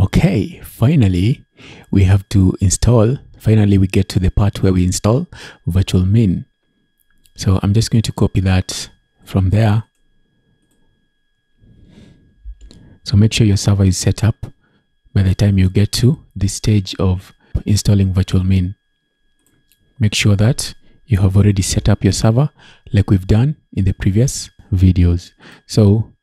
Okay, finally, we have to install. Finally, we get to the part where we install Virtualmin. So I'm just going to copy that from there. So make sure your server is set up by the time you get to this stage of installing Virtualmin. Make sure that you have already set up your server like we've done in the previous videos. So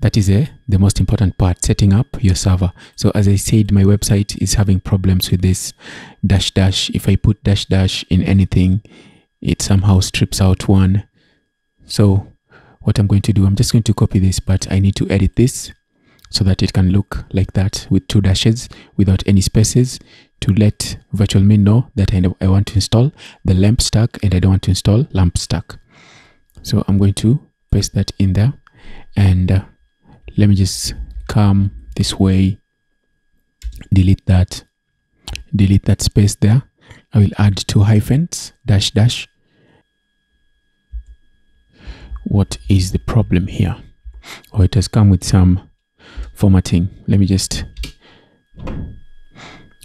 that is a, the most important part, setting up your server. So as I said, my website is having problems with this dash dash. If I put dash dash in anything, it somehow strips out one. So what I'm going to do, I'm just going to copy this, but I need to edit this so that it can look like that with two dashes without any spaces to let Virtualmin know that I, I want to install the lamp stack and I don't want to install lamp stack. So I'm going to paste that in there and uh, let me just come this way, delete that, delete that space there. I will add two hyphens, dash dash. What is the problem here? Oh, it has come with some formatting. Let me just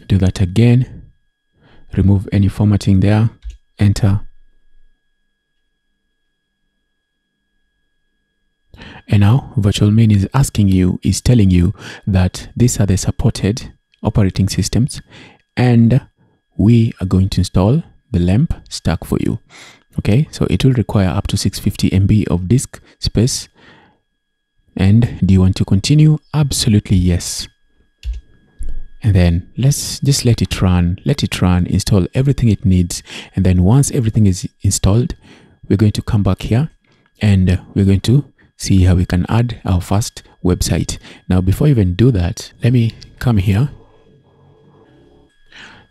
do that again. Remove any formatting there. Enter. And now Virtualmin is asking you, is telling you that these are the supported operating systems and we are going to install the lamp stack for you. Okay, so it will require up to 650 MB of disk space. And do you want to continue? Absolutely yes. And then let's just let it run, let it run, install everything it needs. And then once everything is installed, we're going to come back here and we're going to see how we can add our first website. Now, before I even do that, let me come here.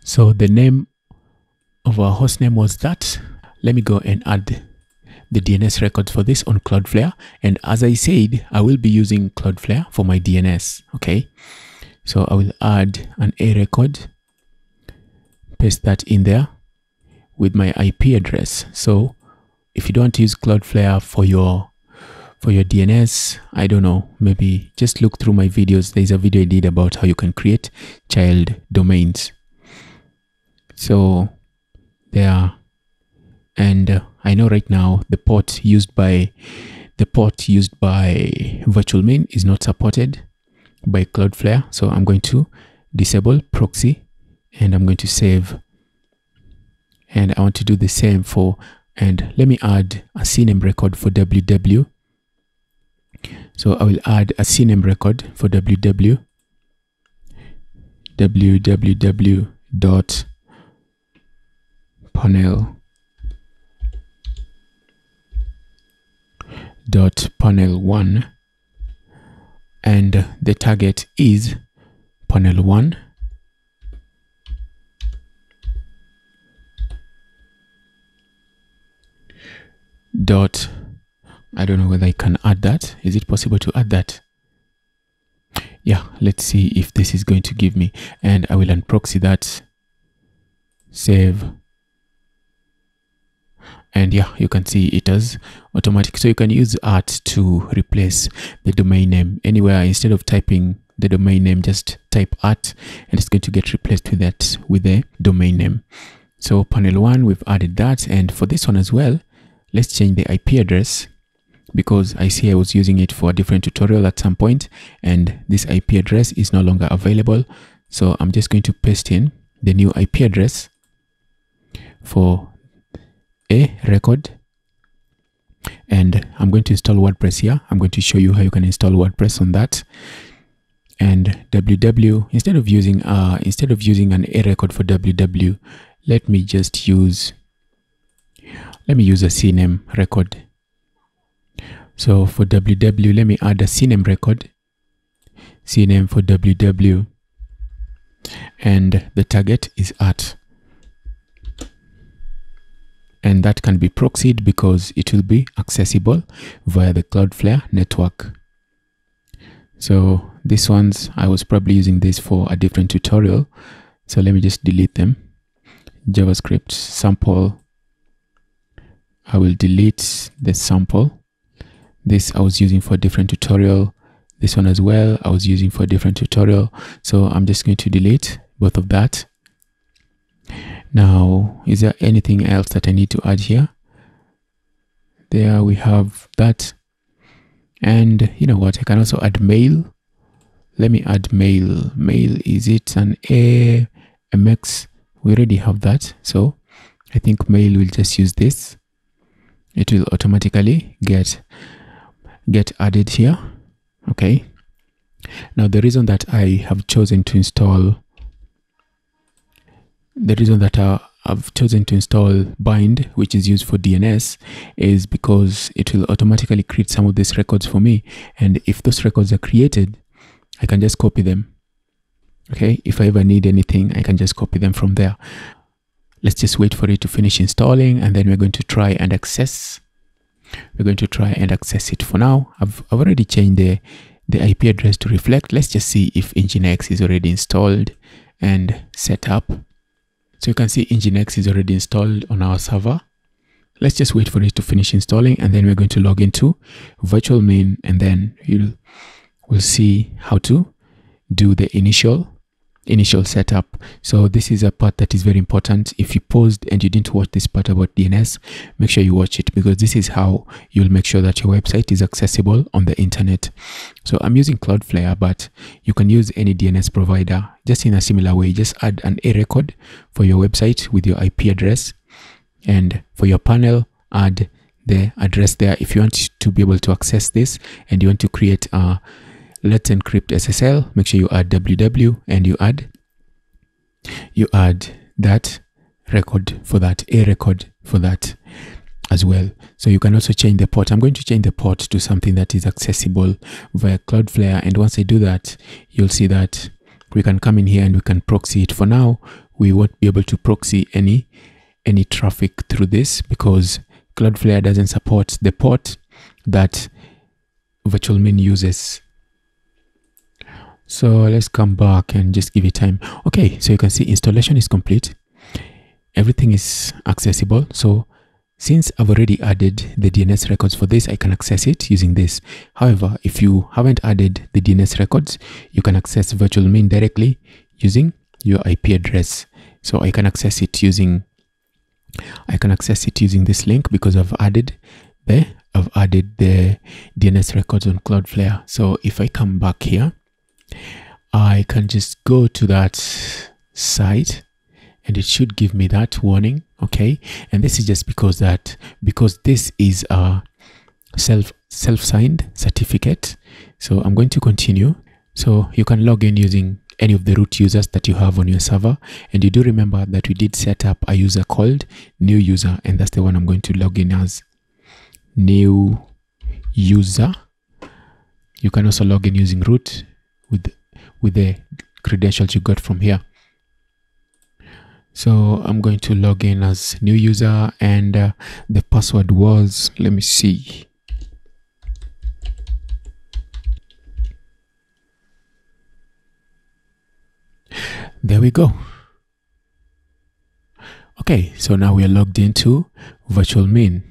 So the name of our host name was that. Let me go and add the DNS records for this on Cloudflare. And as I said, I will be using Cloudflare for my DNS. Okay. So I will add an A record, paste that in there with my IP address. So if you don't use Cloudflare for your for your DNS, I don't know, maybe just look through my videos. There's a video I did about how you can create child domains. So there, and uh, I know right now the port used by the port used by Virtualmin is not supported by Cloudflare. So I'm going to disable proxy and I'm going to save. And I want to do the same for, and let me add a CNAME record for www so I will add a CNAME record for www www dot panel dot panel one. And the target is panel one. Dot I don't know whether I can add that. Is it possible to add that? Yeah, let's see if this is going to give me. And I will unproxy that. Save. And yeah, you can see it as automatic. So you can use art to replace the domain name anywhere. Instead of typing the domain name, just type art and it's going to get replaced with that with the domain name. So panel one, we've added that. And for this one as well, let's change the IP address because I see I was using it for a different tutorial at some point and this IP address is no longer available. So I'm just going to paste in the new IP address for a record and I'm going to install WordPress here. I'm going to show you how you can install WordPress on that. And www instead of using uh instead of using an A record for www, let me just use let me use a CNAME record so for www, let me add a CNAME record, CNAME for www, and the target is at. And that can be proxied because it will be accessible via the Cloudflare network. So these ones, I was probably using this for a different tutorial. So let me just delete them. JavaScript sample. I will delete the sample this I was using for a different tutorial. This one as well I was using for a different tutorial. So I'm just going to delete both of that. Now is there anything else that I need to add here? There we have that. And you know what? I can also add mail. Let me add mail. Mail is it an a mx we already have that. So I think mail will just use this. It will automatically get get added here. Okay. Now the reason that I have chosen to install the reason that I, I've chosen to install bind which is used for DNS is because it will automatically create some of these records for me. And if those records are created I can just copy them. Okay. If I ever need anything I can just copy them from there. Let's just wait for it to finish installing and then we're going to try and access we're going to try and access it for now. I've, I've already changed the the IP address to reflect. Let's just see if Nginx is already installed and set up. So you can see Nginx is already installed on our server. Let's just wait for it to finish installing and then we're going to log into Virtualmin and then you'll we'll see how to do the initial initial setup. So this is a part that is very important. If you paused and you didn't watch this part about DNS, make sure you watch it because this is how you'll make sure that your website is accessible on the internet. So I'm using Cloudflare, but you can use any DNS provider just in a similar way. Just add an A record for your website with your IP address and for your panel, add the address there. If you want to be able to access this and you want to create a let's encrypt SSL. Make sure you add www and you add you add that record for that, a record for that as well. So you can also change the port. I'm going to change the port to something that is accessible via Cloudflare. And once I do that, you'll see that we can come in here and we can proxy it. For now, we won't be able to proxy any any traffic through this because Cloudflare doesn't support the port that Virtualmin uses so let's come back and just give it time okay so you can see installation is complete everything is accessible so since I've already added the DNS records for this, I can access it using this. However, if you haven't added the DNS records, you can access Virtualmin directly using your IP address. So I can access it using I can access it using this link because I've added the I've added the DNS records on Cloudflare. So if I come back here, I can just go to that site and it should give me that warning okay? And this is just because that because this is a self self-signed certificate. So i'm going to continue. So you can log in using any of the root users that you have on your server. And you do remember that we did set up a user called new user and that's the one i'm going to log in as. New user. You can also log in using root with with the credentials you got from here. So i'm going to log in as new user and uh, the password was let me see. There we go. Okay so now we are logged into Virtualmin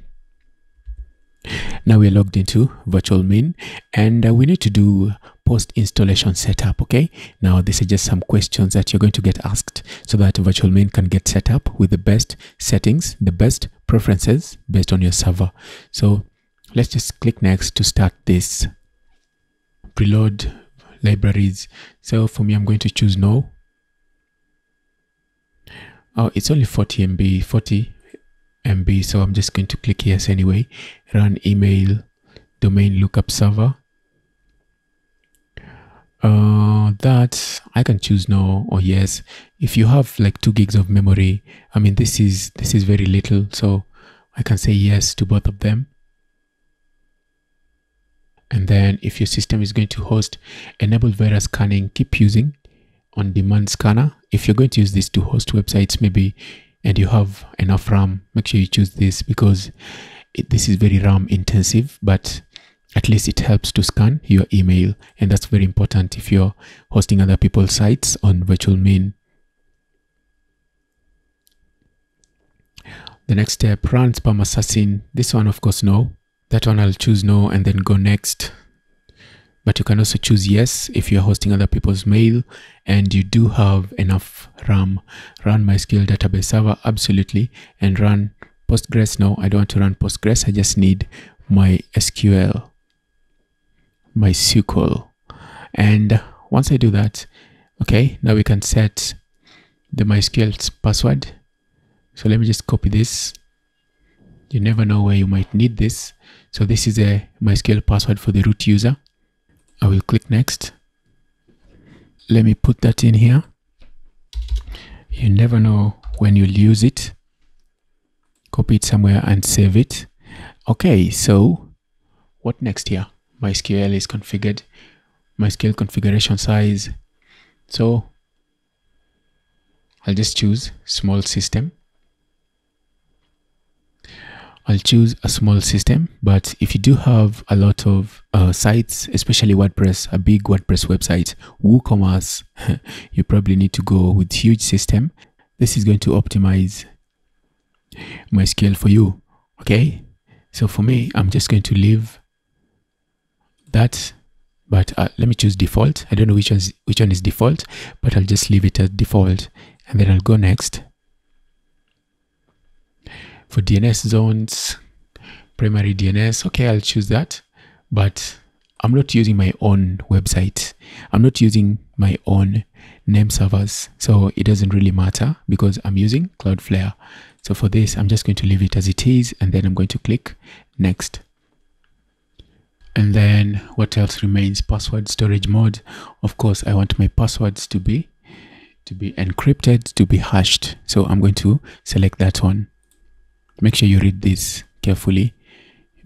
now we're logged into Virtualmin and uh, we need to do post installation setup okay now this is just some questions that you're going to get asked so that Virtualmin can get set up with the best settings the best preferences based on your server so let's just click next to start this preload libraries so for me i'm going to choose no oh it's only 40 mb 40 MB. So I'm just going to click yes anyway. Run email domain lookup server. Uh, that I can choose no or yes. If you have like two gigs of memory, I mean this is this is very little, so I can say yes to both of them. And then if your system is going to host enable virus scanning, keep using on demand scanner. If you're going to use this to host websites, maybe and you have enough RAM, make sure you choose this because it, this is very RAM intensive, but at least it helps to scan your email. And that's very important if you're hosting other people's sites on Virtualmin. The next step, run SpamAssassin. This one, of course, no. That one I'll choose no and then go next. but you can also choose yes if you're hosting other people's mail and you do have enough RAM. Run MySQL database server, absolutely, and run Postgres. No, I don't want to run Postgres. I just need my SQL, MySQL. And once I do that, okay, now we can set the MySQL password. So let me just copy this. You never know where you might need this. So this is a MySQL password for the root user. I will click next. Let me put that in here. You never know when you'll use it. Copy it somewhere and save it. Okay, so what next here? MySQL is configured. MySQL configuration size. So I'll just choose small system. I'll choose a small system, but if you do have a lot of uh, sites, especially WordPress, a big WordPress website, WooCommerce, you probably need to go with huge system. This is going to optimize my MySQL for you. Okay. So for me, I'm just going to leave that, but uh, let me choose default. I don't know which one's, which one is default, but I'll just leave it as default and then I'll go next for DNS zones, primary DNS. Okay, I'll choose that, but I'm not using my own website. I'm not using my own name servers. So it doesn't really matter because I'm using Cloudflare. So for this, I'm just going to leave it as it is, and then I'm going to click next. And then what else remains? Password storage mode. Of course, I want my passwords to be to be encrypted, to be hashed. So I'm going to select that one make sure you read this carefully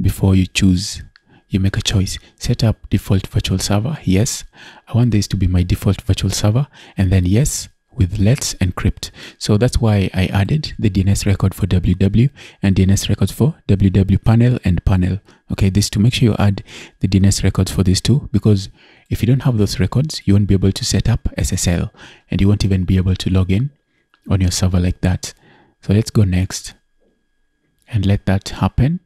before you choose you make a choice set up default virtual server yes i want this to be my default virtual server and then yes with let's encrypt so that's why i added the dns record for ww and dns records for ww panel and panel okay this to make sure you add the dns records for these two because if you don't have those records you won't be able to set up ssl and you won't even be able to log in on your server like that so let's go next and let that happen.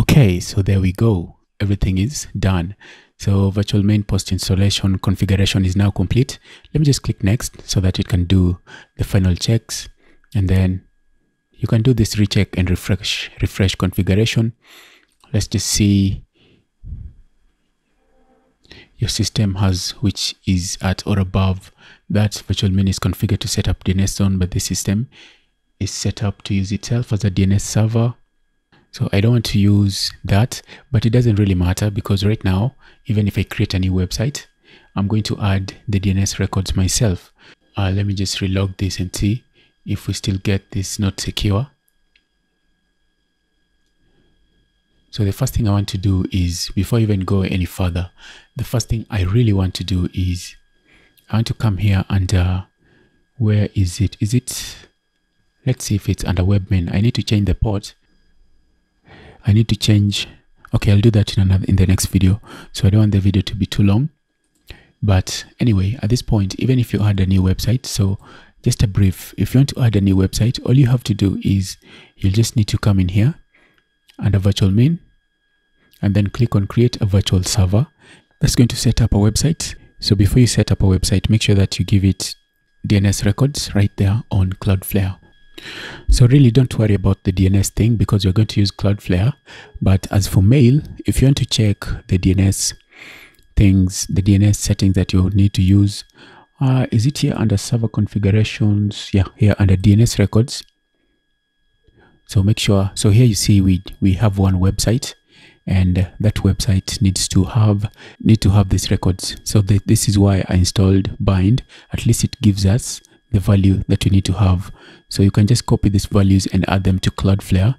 Okay, so there we go. Everything is done. So Virtualmin post installation configuration is now complete. Let me just click next so that it can do the final checks. And then you can do this recheck and refresh, refresh configuration. Let's just see your system has which is at or above that Virtualmin is configured to set up DNS zone but this system is set up to use itself as a DNS server so I don't want to use that but it doesn't really matter because right now even if I create a new website I'm going to add the DNS records myself uh, let me just relog this and see if we still get this not secure So the first thing I want to do is, before I even go any further, the first thing I really want to do is, I want to come here under, where is it? Is it, let's see if it's under Webmin. I need to change the port. I need to change, okay, I'll do that in another, in the next video. So I don't want the video to be too long. But anyway, at this point, even if you add a new website, so just a brief, if you want to add a new website, all you have to do is you'll just need to come in here under Virtualmin and then click on create a virtual server. That's going to set up a website. So before you set up a website, make sure that you give it DNS records right there on Cloudflare. So really don't worry about the DNS thing because you're going to use Cloudflare. But as for mail, if you want to check the DNS things, the DNS settings that you need to use, uh, is it here under server configurations? Yeah, here under DNS records. So make sure, so here you see we, we have one website and that website needs to have need to have these records so the, this is why i installed bind at least it gives us the value that you need to have. So you can just copy these values and add them to cloudflare.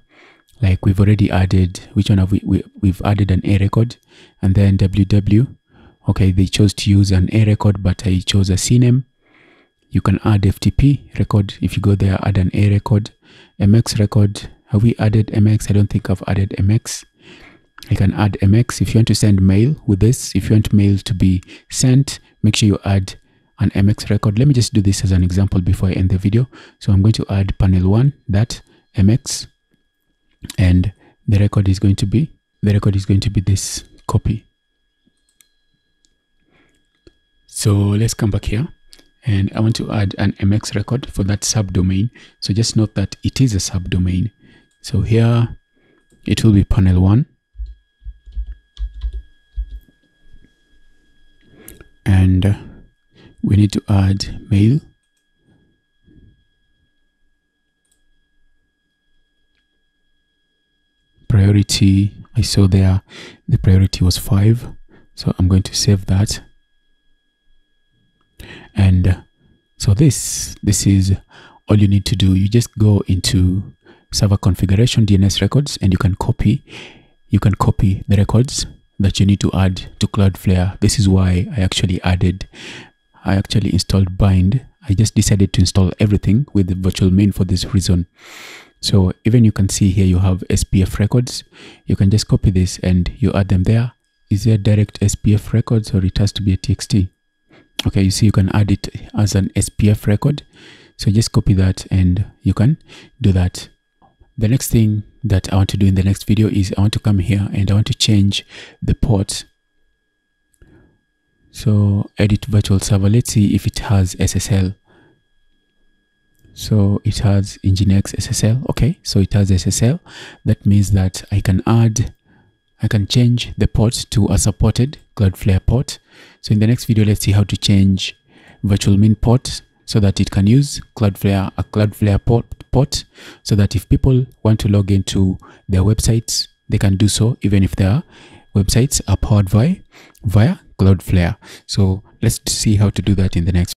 Like we've already added which one have we, we we've added an a record and then ww okay they chose to use an a record but i chose a cname you can add ftp record. If you go there add an a record. Mx record. Have we added mx i don't think i've added mx I can add MX if you want to send mail with this. If you want mail to be sent, make sure you add an MX record. Let me just do this as an example before I end the video. So I'm going to add panel one, that MX, and the record is going to be the record is going to be this copy so let's come back here and I want to add an MX record for that subdomain. So just note that it is a subdomain. So here it will be panel one. And uh, we need to add mail. Priority, I saw there the priority was five. So I'm going to save that and uh, so this this is all you need to do you just go into server configuration dns records and you can copy you can copy the records that you need to add to cloudflare this is why i actually added i actually installed bind. I just decided to install everything with the Virtualmin for this reason. So even you can see here you have spf records. You can just copy this and you add them there. Is there direct spf records or it has to be a txt okay you see you can add it as an spf record. So just copy that and you can do that. The next thing that i want to do in the next video is i want to come here and i want to change the port so edit virtual server. Let's see if it has ssl so it has nginx ssl okay so it has ssl that means that i can add I can change the port to a supported Cloudflare port. So in the next video, let's see how to change Virtualmin port so that it can use Cloudflare, a Cloudflare port, port so that if people want to log into their websites, they can do so even if their websites are powered by via Cloudflare. So let's see how to do that in the next